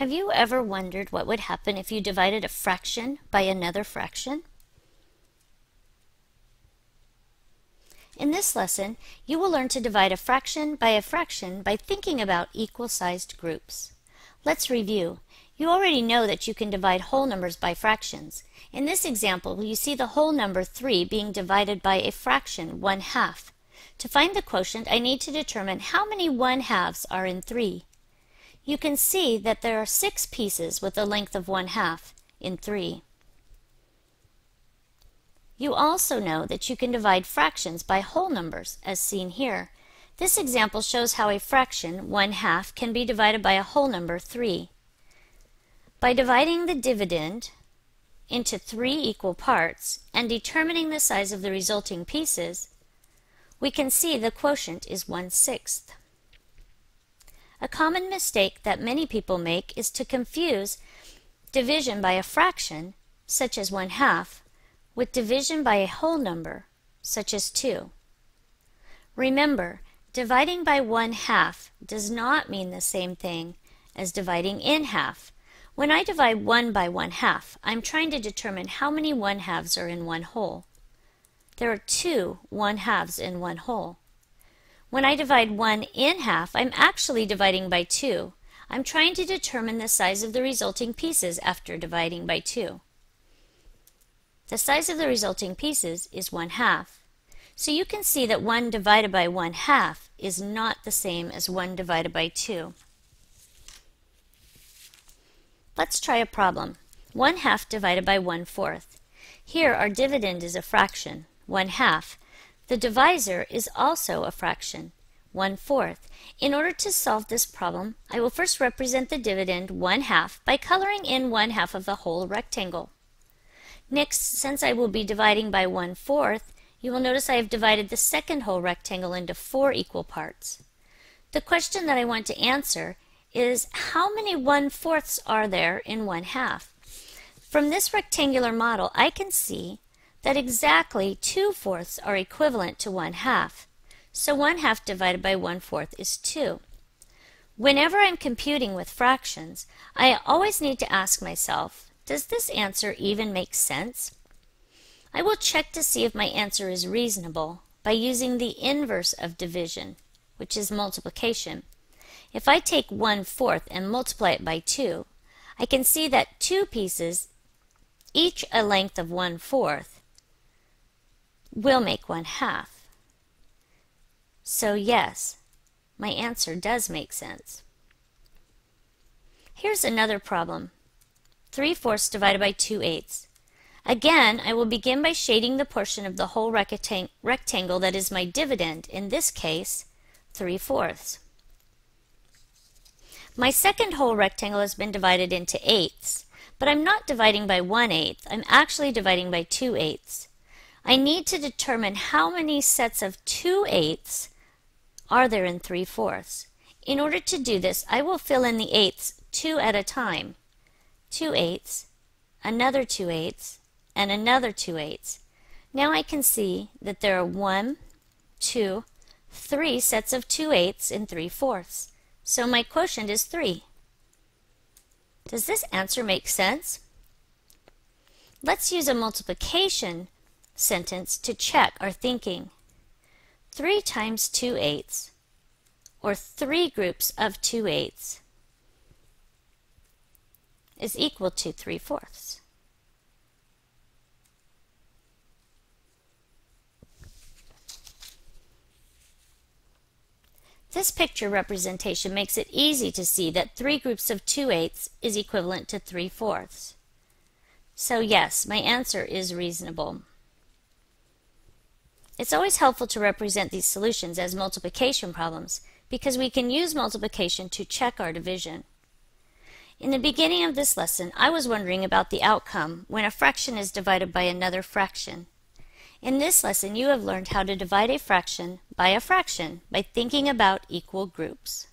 Have you ever wondered what would happen if you divided a fraction by another fraction? In this lesson, you will learn to divide a fraction by a fraction by thinking about equal-sized groups. Let's review. You already know that you can divide whole numbers by fractions. In this example, you see the whole number 3 being divided by a fraction 1 half. To find the quotient, I need to determine how many 1 halves are in 3. You can see that there are six pieces with a length of 1 half in 3. You also know that you can divide fractions by whole numbers, as seen here. This example shows how a fraction, 1 half, can be divided by a whole number, 3. By dividing the dividend into three equal parts and determining the size of the resulting pieces, we can see the quotient is 1 sixth. A common mistake that many people make is to confuse division by a fraction, such as 1 half, with division by a whole number, such as 2. Remember, dividing by 1 half does not mean the same thing as dividing in half. When I divide 1 by 1 half, I'm trying to determine how many 1 halves are in one whole. There are two 1 halves in one whole. When I divide 1 in half, I'm actually dividing by 2. I'm trying to determine the size of the resulting pieces after dividing by 2. The size of the resulting pieces is 1 half. So you can see that 1 divided by 1 half is not the same as 1 divided by 2. Let's try a problem. 1 half divided by 1 fourth. Here our dividend is a fraction, 1 half. The divisor is also a fraction, 1 fourth. In order to solve this problem, I will first represent the dividend 1 half by coloring in 1 half of the whole rectangle. Next, since I will be dividing by 1 fourth, you will notice I have divided the second whole rectangle into four equal parts. The question that I want to answer is how many 1 fourths are there in 1 half? From this rectangular model, I can see that exactly 2 fourths are equivalent to 1 half. So 1 half divided by one-fourth is 2. Whenever I'm computing with fractions, I always need to ask myself, does this answer even make sense? I will check to see if my answer is reasonable by using the inverse of division, which is multiplication. If I take 1 fourth and multiply it by 2, I can see that two pieces, each a length of 1 fourth, will make 1 half. So yes, my answer does make sense. Here's another problem. 3 fourths divided by 2 eighths. Again, I will begin by shading the portion of the whole rectang rectangle that is my dividend, in this case, 3 fourths. My second whole rectangle has been divided into eighths, but I'm not dividing by 1 eighth, I'm actually dividing by 2 eighths. I need to determine how many sets of 2 eighths are there in 3 fourths. In order to do this, I will fill in the eighths two at a time. 2 eighths, another 2 eighths, and another 2 eighths. Now I can see that there are one, two, three sets of 2 eighths in 3 fourths. So my quotient is 3. Does this answer make sense? Let's use a multiplication sentence to check our thinking. 3 times 2 eighths, or 3 groups of 2 eighths, is equal to 3 fourths. This picture representation makes it easy to see that 3 groups of 2 eighths is equivalent to 3 fourths. So yes, my answer is reasonable. It's always helpful to represent these solutions as multiplication problems because we can use multiplication to check our division. In the beginning of this lesson, I was wondering about the outcome when a fraction is divided by another fraction. In this lesson, you have learned how to divide a fraction by a fraction by thinking about equal groups.